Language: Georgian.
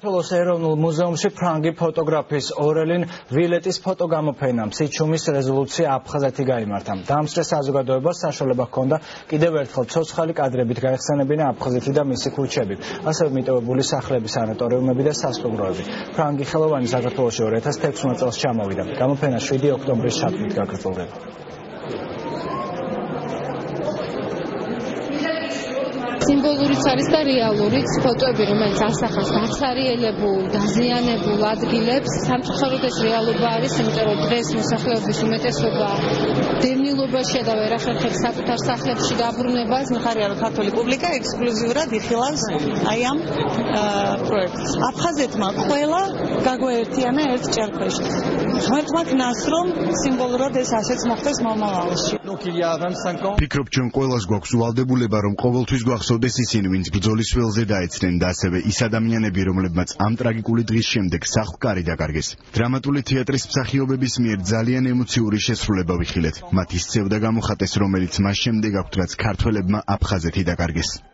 საქართველოს ეროვნულ მუზეუმში ფრანგი ფოტოგრაფის ორელინ ვილეტის ფოტოგამოფენამ სიჩუმის რეზოლუცია აფხაზეთი გამართა. დაამსრე საზოგადოებას საშუალება ჰქონდა კიდევ ერთხელ ცოცხალი კადრებით გაიხსენებინა აფხაზეთი და მისი ქუჩები, ასევე მიტოვებული სახლების ანატორიუმები და სასტუმროები. ფრანგი ხელოვანი საქართველოში 2016 წელს ჩამოვიდა. გამოფენა 7 ოქტომბრის შაბათით გაგრძელდება. სიმბოლურიც არის და რეალურიც ფოტოები რომელიც ასახავს დაცარიელებულ დაზიანებულ ადგილებს. სამწუხაროდ ეს რეალობა არის იმიტომ რომ დღეს მოსახლეობის უმეტესობა დევნილობაში და ვერ ახერხებს საკუთარ სახლებში დაბრუნებას მხარია რომ ქართული პუბლიკა ექსკლუზიურად იხილავს აი ამ პროექტს. აფხაზეთმა ყველა გაგვაერთიანა ერთ ჭერქვეშ. ღმერთმა ქნას რომ სიმბოლურად ეს ასეც მოხდეს მომავალში ფიქრობ ჩვენ ყველას გვაქვს ვალდებულება რომ ყოველთვის გვახსოვდეს ისინი, ვინც ბრძოლის ველზე დაეცნენ და ასევე ის ადამიანები, რომლებმაც ამ ტრაგიკული დღის შემდეგ სახლკარი დაკარგეს. დრამატული თეატრის მსახიობების მიერ ძალიან ემოციური შესრულება ვიხილეთ. მათ ის წევდა გამოხატეს, რომელიც მას შემდეგ აქვთ, რაც ქართველებმა აფხაზეთი დაკარგეს.